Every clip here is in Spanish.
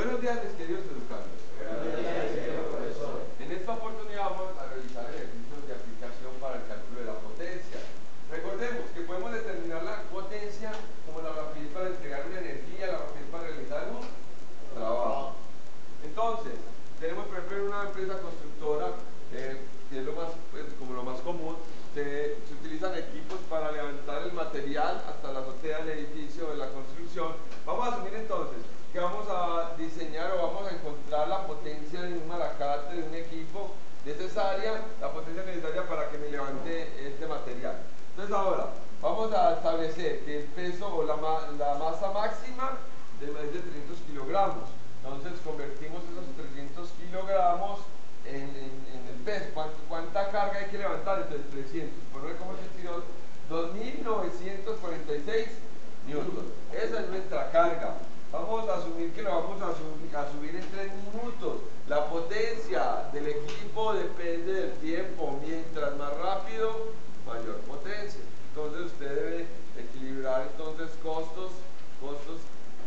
Buenos días, mis queridos educandos. En esta oportunidad vamos a realizar ejercicios de aplicación para el cálculo de la potencia. Recordemos que podemos determinar la potencia como la rapidez para entregar una energía, la rapidez para realizar un trabajo. Entonces, tenemos por ejemplo una empresa constructora, eh, que es lo más, pues, como lo más común, se, se utilizan equipos para levantar el material hasta la azotea del edificio de la construcción. Vamos a asumir entonces que vamos a diseñar o vamos a encontrar la potencia de un malacate, de un equipo necesaria, la potencia necesaria para que me levante este material. Entonces ahora, vamos a establecer que el peso o la, masa máxima de, es de 300 kilogramos. Entonces convertimos esos 300 kilogramos en, el peso. ¿Cuánta, carga hay que levantar? Entonces 300. Por ver cómo se tiró, 2.946 newtons. Esa es nuestra carga. Vamos a asumir que lo vamos a, subir, en 3 minutos. La potencia del equipo depende del tiempo. Mientras más rápido, mayor potencia. Entonces usted debe equilibrar entonces costos, costos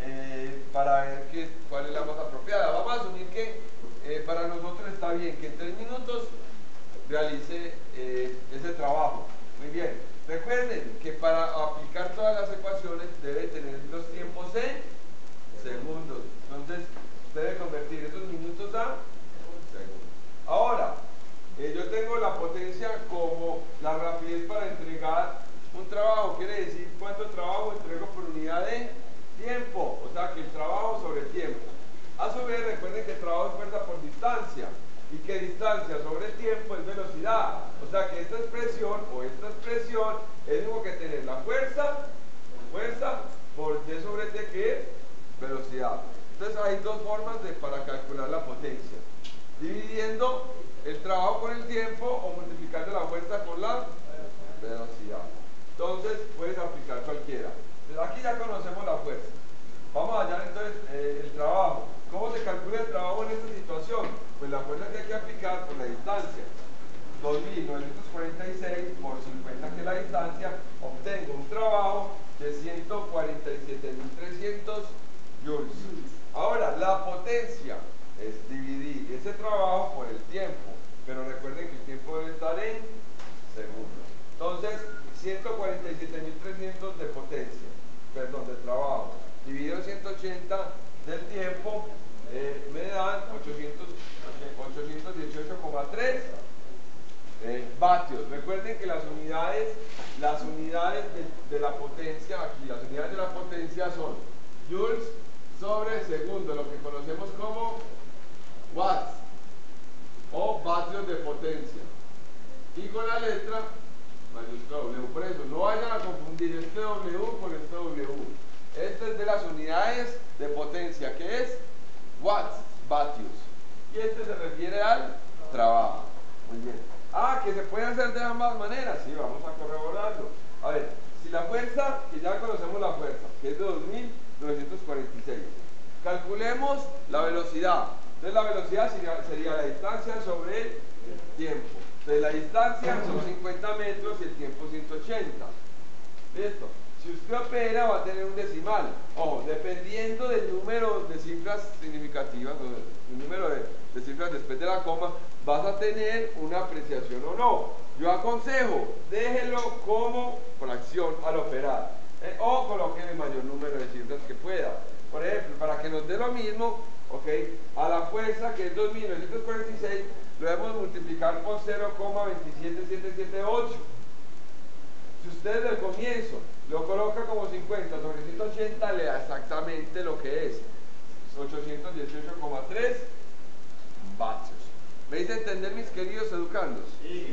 eh, para ver qué, cuál es la más apropiada. Vamos a asumir que eh, para nosotros está bien que en 3 minutos realice eh, ese trabajo. Muy bien. Recuerden que para aplicar todas las ecuaciones debe tener los tiempos en segundos. Entonces, debe convertir esos minutos a segundos. Ahora, eh, yo tengo la potencia como la rapidez para entregar un trabajo. Quiere decir cuánto trabajo entrego por unidad de tiempo. O sea, que el trabajo sobre tiempo. A su vez, recuerden que el trabajo es fuerza por distancia. Y que distancia sobre tiempo es velocidad. O sea que esta expresión o esta expresión es lo que tener la fuerza, fuerza por D sobre T que es velocidad. Entonces hay dos formas para calcular la potencia. Dividiendo el trabajo con el tiempo o multiplicando la fuerza con la velocidad. Entonces puedes aplicar cualquiera. aquí ya conocemos la fuerza. Vamos allá entonces eh, el trabajo. ¿Cómo se calcula el trabajo en esta situación? Pues la fuerza que hay que aplicar por la distancia. 2.946 por 50 que es la distancia, obtengo un trabajo de 147.300 Ahora, la potencia es dividir ese trabajo por el tiempo, pero recuerden que el tiempo debe estar en segundos. Entonces, 147.300 de potencia, perdón, de trabajo, dividido en 180 del tiempo, eh, me dan 818,3 eh, vatios. Recuerden que las unidades, las unidades de, de la potencia, aquí las unidades de la potencia son joules sobre segundo, lo que conocemos como watts o vatios de potencia. Y con la letra mayúscula W. Por eso, no vayan a confundir este W con este W. Este es de las unidades de potencia, que es watts, vatios. Y este se refiere al trabajo. Muy bien. Ah, que se puede hacer de ambas maneras. Sí, vamos a corroborarlo. A ver, si la fuerza, que ya conocemos la fuerza, que es de 2000 946. Calculemos la velocidad. Entonces la velocidad sería, la distancia sobre el tiempo. Entonces la distancia son 50 metros y el tiempo 180. ¿Listo? Si usted opera va a tener un decimal. Ojo, dependiendo del número de cifras significativas, el número de, de cifras después de la coma, vas a tener una apreciación o no. Yo aconsejo, déjelo como fracción al operar. Eh, o coloquen el mayor número de cifras que pueda. Por ejemplo, para que nos dé lo mismo, ok, a la fuerza que es 2946, lo debemos multiplicar por 0,27778. Si usted desde el comienzo lo coloca como 50 sobre 180, le da exactamente lo que es 818,3 vatios. ¿Me dice entender mis queridos educandos? Sí.